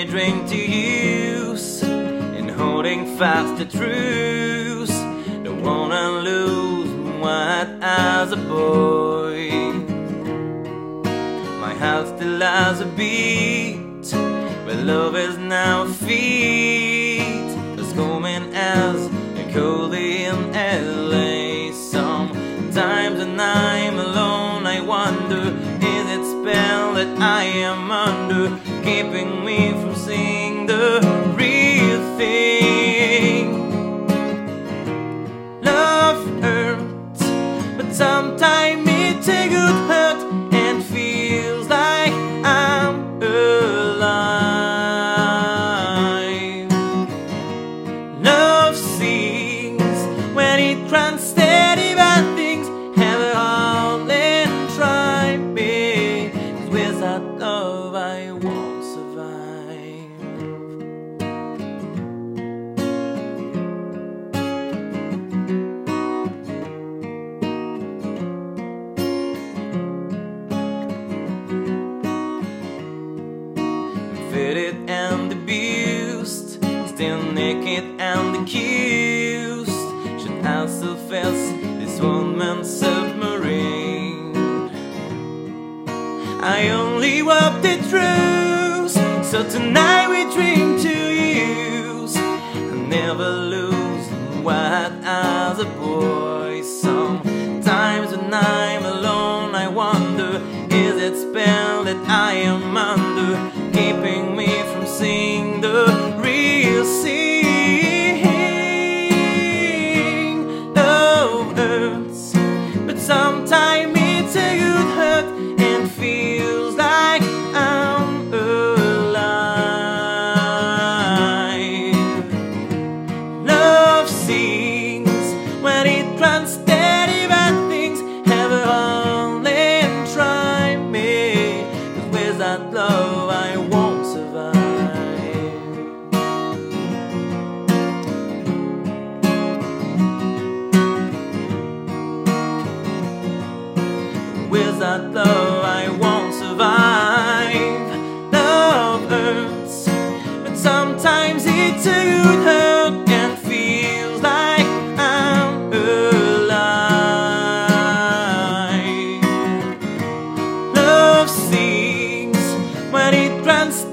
we drink to use and holding fast the truth. Don't wanna lose what as a boy. My heart still has a beat, but love is now a feat. That's coming as a cold that I am under, keeping me from seeing the real love, I won't survive. fitted and abused, still naked and accused. Should also face this man submarine. I want the truth, so tonight we dream to use. I never lose what as a boy. Sometimes when I'm alone, I wonder is it spell that I am under, that love, I won't survive Love hurts, but sometimes it too hurt And feels like I'm alive. Love sings when it runs